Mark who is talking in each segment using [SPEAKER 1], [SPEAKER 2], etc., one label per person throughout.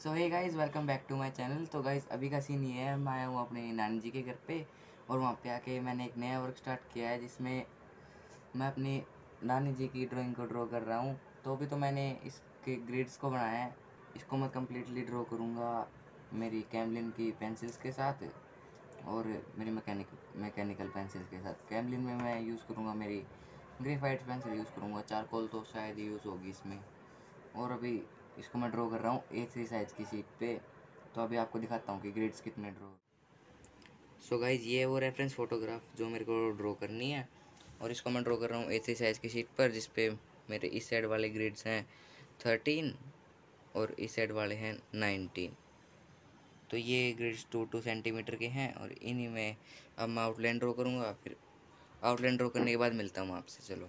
[SPEAKER 1] So hey guys welcome back to my channel तो guys अभी का सीन ये है, मैं आया हूँ अपने नानी जी के घर पे और वहाँ पे आके मैंने एक नया वर्क स्टार्ट किया है, जिसमें मैं अपनी नानी जी की ड्राइंग को ड्रॉ कर रहा हूँ। तो अभी तो मैंने इसके ग्रेड्स को बनाया है। इसको मैं कम्प्लीटली ड्रॉ करूँगा मेरी कैमलिन की पेंसिल्स के साथ और मेरी मैकेनिक मैकेनिकल पेंसिल्स के साथ। कैमलिन में मैं यूज़ करूँगा मेरी ग्रेफाइट पेंसिल यूज़ करूँगा। चारकोल तो शायद यूज़ होगी इसमें। और अभी इसको मैं ड्रॉ कर रहा हूँ ए थ्री साइज़ की सीट पे। तो अभी आपको दिखाता हूँ कि ग्रेड्स कितने ड्रॉ सो गाइज़ ये वो रेफरेंस फ़ोटोग्राफ जो मेरे को ड्रॉ करनी है। और इसको मैं ड्रॉ कर रहा हूँ ए थ्री साइज़ की सीट पर, जिसपे मेरे इस साइड वाले ग्रेड्स हैं थर्टीन और इस साइड वाले हैं नाइनटीन तो ये ग्रेड्स टू टू सेंटीमीटर के हैं और इन्हीं में अब मैं आउटलाइन ड्रॉ करूँगा। फिर आउटलाइन ड्रॉ करने के बाद मिलता हूँ आपसे, चलो।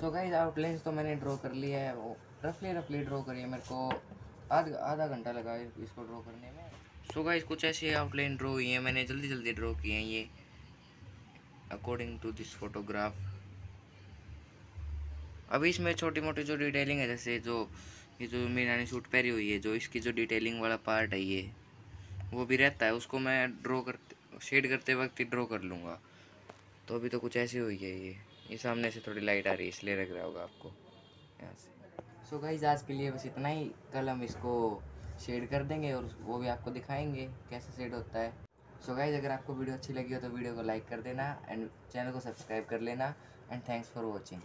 [SPEAKER 1] सो गाइज़ आउटलाइंस तो मैंने ड्रॉ कर लिया है, वो रफली रफली ड्रॉ करी है मेरे को। आधा आधा घंटा लगा इसको ड्रॉ करने में। सो गाइज़ कुछ ऐसे आउटलाइन ड्रॉ हुई हैं, मैंने जल्दी जल्दी ड्रॉ किए हैं ये। अकॉर्डिंग टू दिस फोटोग्राफ अभी इसमें छोटी मोटी जो डिटेलिंग है, जैसे जो, ये जो मेरी नानी सूट पहरी हुई है, जो इसकी जो डिटेलिंग वाला पार्ट है ये, वो भी रहता है, उसको मैं ड्रॉ करते शेड करते वक्त ही ड्रॉ कर लूँगा। तो अभी तो कुछ ऐसी हुई है ये। ये सामने से थोड़ी लाइट आ रही है, इसलिए लग रहा होगा आपको। यहाँ से। सो गाइज़ आज के लिए बस इतना ही। कल हम इसको शेड कर देंगे और वो भी आपको दिखाएँगे कैसे शेड होता है। सो so गाइज़ अगर आपको वीडियो अच्छी लगी हो तो वीडियो को लाइक कर देना एंड चैनल को सब्सक्राइब कर लेना एंड थैंक्स फॉर वॉचिंग